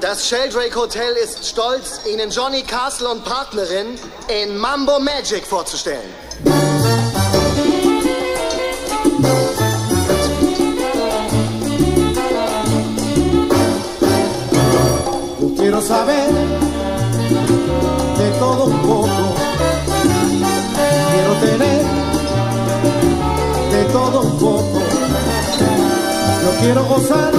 Das Sheldrake Hotel ist stolz, Ihnen Johnny Castle und Partnerin in Mambo Magic vorzustellen. Yo quiero saber de todo un poco. Quiero tener de todo un poco. Yo quiero gozar,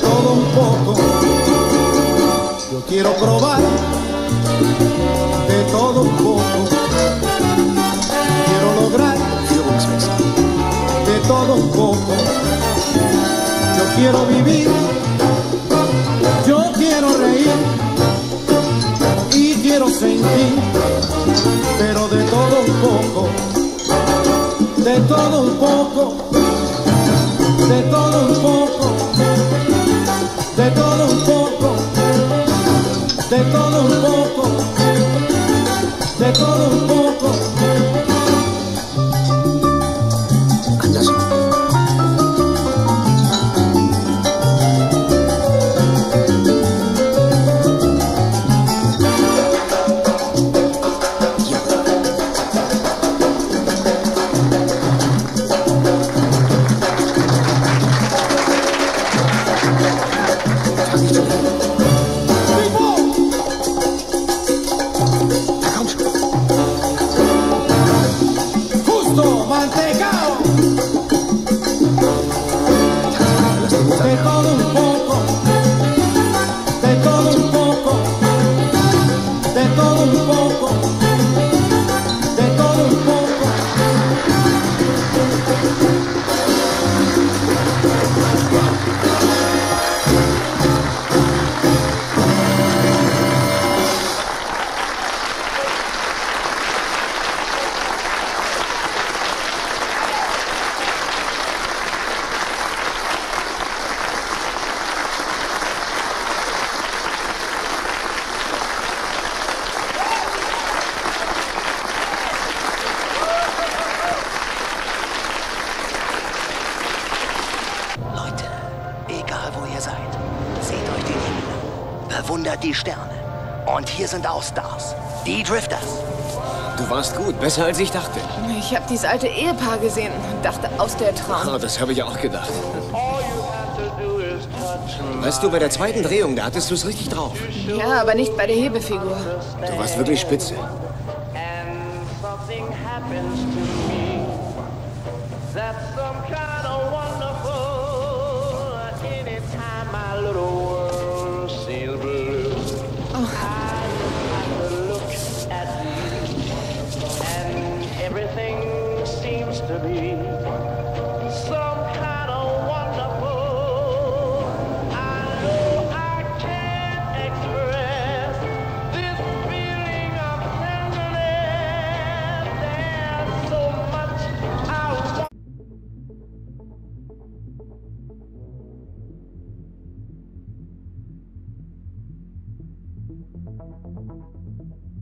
todo un poco. Yo quiero probar de todo un poco. Quiero lograr de todo un poco. Yo quiero vivir, yo quiero reír y quiero sentir, pero de todo un poco, de todo un poco, de todo un poco, de todo un poco, de todo un poco. An. Bewundert die Sterne. Und hier sind auch Stars. Die Drifters. Du warst gut, besser als ich dachte. Ich habe dieses alte Ehepaar gesehen und dachte, aus der Traum. Oh, das habe ich auch gedacht. Weißt du, bei der zweiten Drehung, da hattest du es richtig drauf. Ja, aber nicht bei der Hebefigur. Du warst wirklich spitze. that's some kind of wonderful anytime my little すいません。